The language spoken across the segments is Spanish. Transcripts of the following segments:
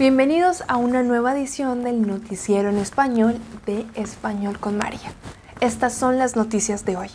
Bienvenidos a una nueva edición del noticiero en español de Español con María. Estas son las noticias de hoy.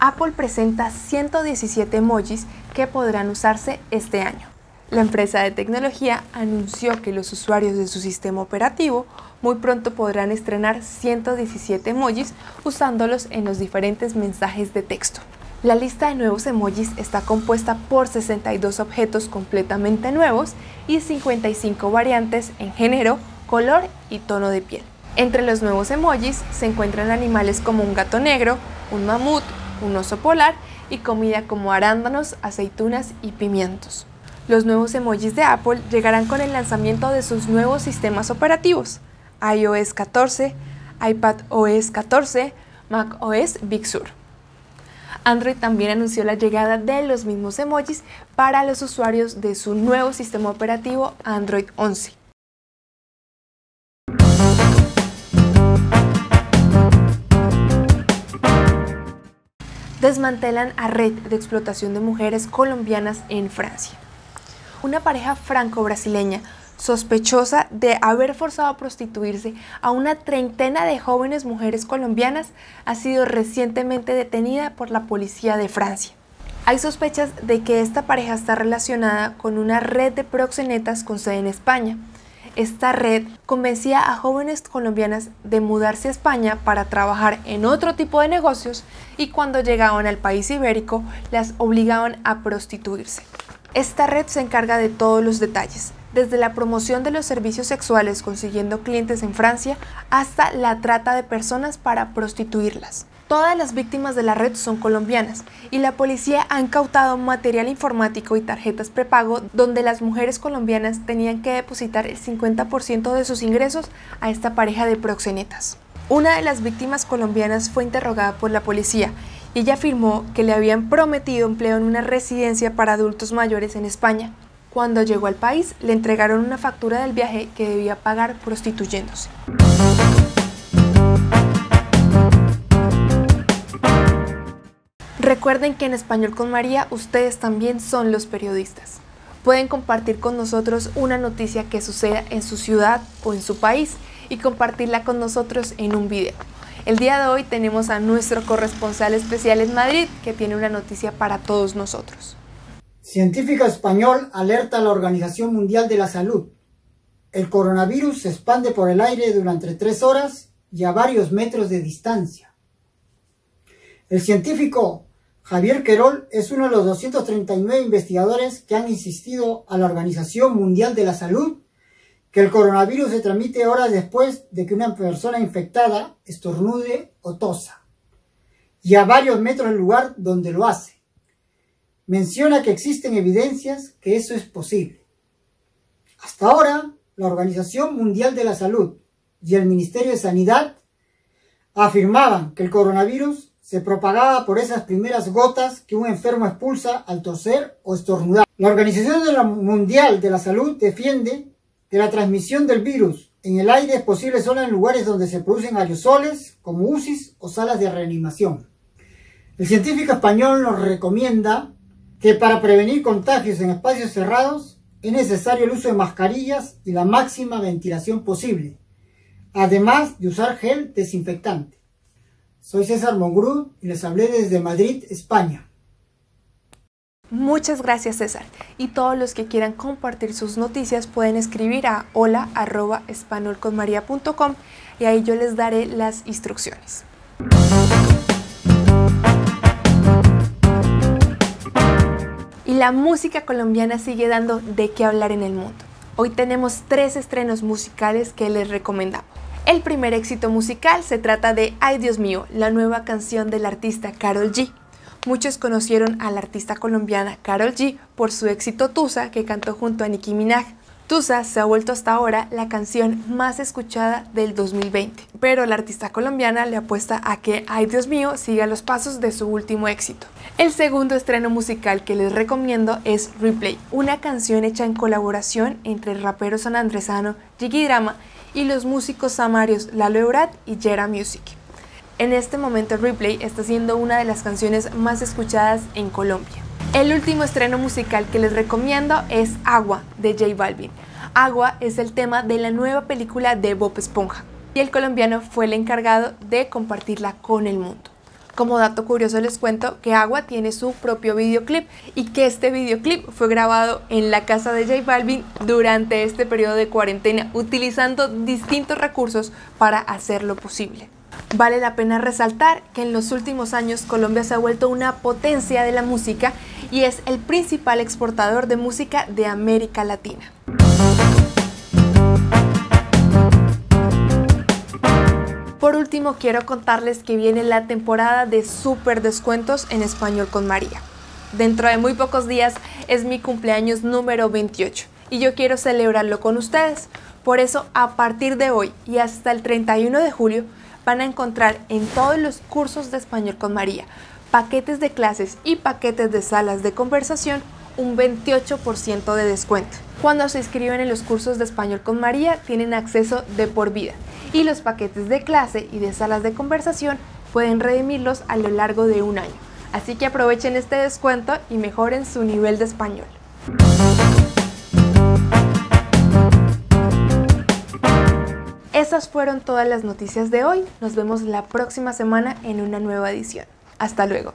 Apple presenta 117 emojis que podrán usarse este año. La empresa de tecnología anunció que los usuarios de su sistema operativo muy pronto podrán estrenar 117 emojis usándolos en los diferentes mensajes de texto. La lista de nuevos emojis está compuesta por 62 objetos completamente nuevos y 55 variantes en género, color y tono de piel. Entre los nuevos emojis se encuentran animales como un gato negro, un mamut, un oso polar y comida como arándanos, aceitunas y pimientos. Los nuevos emojis de Apple llegarán con el lanzamiento de sus nuevos sistemas operativos, iOS 14, iPadOS 14, macOS Big Sur. Android también anunció la llegada de los mismos emojis para los usuarios de su nuevo sistema operativo Android 11. Desmantelan a red de explotación de mujeres colombianas en Francia. Una pareja franco-brasileña sospechosa de haber forzado a prostituirse a una treintena de jóvenes mujeres colombianas, ha sido recientemente detenida por la policía de Francia. Hay sospechas de que esta pareja está relacionada con una red de proxenetas con sede en España. Esta red convencía a jóvenes colombianas de mudarse a España para trabajar en otro tipo de negocios y cuando llegaban al país ibérico las obligaban a prostituirse. Esta red se encarga de todos los detalles, desde la promoción de los servicios sexuales consiguiendo clientes en Francia hasta la trata de personas para prostituirlas. Todas las víctimas de la red son colombianas y la policía ha incautado material informático y tarjetas prepago donde las mujeres colombianas tenían que depositar el 50% de sus ingresos a esta pareja de proxenetas. Una de las víctimas colombianas fue interrogada por la policía y ella afirmó que le habían prometido empleo en una residencia para adultos mayores en España, cuando llegó al país, le entregaron una factura del viaje que debía pagar prostituyéndose. Recuerden que en Español con María ustedes también son los periodistas. Pueden compartir con nosotros una noticia que suceda en su ciudad o en su país y compartirla con nosotros en un video. El día de hoy tenemos a nuestro corresponsal especial en Madrid que tiene una noticia para todos nosotros. Científico español alerta a la Organización Mundial de la Salud. El coronavirus se expande por el aire durante tres horas y a varios metros de distancia. El científico Javier Querol es uno de los 239 investigadores que han insistido a la Organización Mundial de la Salud que el coronavirus se transmite horas después de que una persona infectada estornude o tosa, y a varios metros del lugar donde lo hace menciona que existen evidencias que eso es posible. Hasta ahora, la Organización Mundial de la Salud y el Ministerio de Sanidad afirmaban que el coronavirus se propagaba por esas primeras gotas que un enfermo expulsa al toser o estornudar. La Organización Mundial de la Salud defiende que la transmisión del virus en el aire es posible solo en lugares donde se producen aerosoles, como UCIs o salas de reanimación. El científico español nos recomienda que para prevenir contagios en espacios cerrados es necesario el uso de mascarillas y la máxima ventilación posible, además de usar gel desinfectante. Soy César Mongrú y les hablé desde Madrid, España. Muchas gracias César. Y todos los que quieran compartir sus noticias pueden escribir a hola y ahí yo les daré las instrucciones. La música colombiana sigue dando de qué hablar en el mundo. Hoy tenemos tres estrenos musicales que les recomendamos. El primer éxito musical se trata de Ay Dios mío, la nueva canción del artista Carol G. Muchos conocieron a la artista colombiana Carol G por su éxito Tusa que cantó junto a Nicki Minaj. Tusa se ha vuelto hasta ahora la canción más escuchada del 2020, pero la artista colombiana le apuesta a que Ay Dios mío siga los pasos de su último éxito. El segundo estreno musical que les recomiendo es Replay, una canción hecha en colaboración entre el rapero sanandresano Jiggy Drama y los músicos samarios Lalo Eurat y Jera Music. En este momento Replay está siendo una de las canciones más escuchadas en Colombia. El último estreno musical que les recomiendo es Agua de J Balvin. Agua es el tema de la nueva película de Bob Esponja y el colombiano fue el encargado de compartirla con el mundo. Como dato curioso les cuento que Agua tiene su propio videoclip y que este videoclip fue grabado en la casa de J Balvin durante este periodo de cuarentena utilizando distintos recursos para hacerlo posible. Vale la pena resaltar que en los últimos años Colombia se ha vuelto una potencia de la música y es el principal exportador de música de América Latina. Por último, quiero contarles que viene la temporada de super descuentos en español con María. Dentro de muy pocos días es mi cumpleaños número 28 y yo quiero celebrarlo con ustedes. Por eso, a partir de hoy y hasta el 31 de julio, van a encontrar en todos los cursos de español con María paquetes de clases y paquetes de salas de conversación un 28% de descuento. Cuando se inscriben en los cursos de español con María tienen acceso de por vida y los paquetes de clase y de salas de conversación pueden redimirlos a lo largo de un año. Así que aprovechen este descuento y mejoren su nivel de español. Esas fueron todas las noticias de hoy. Nos vemos la próxima semana en una nueva edición. Hasta luego.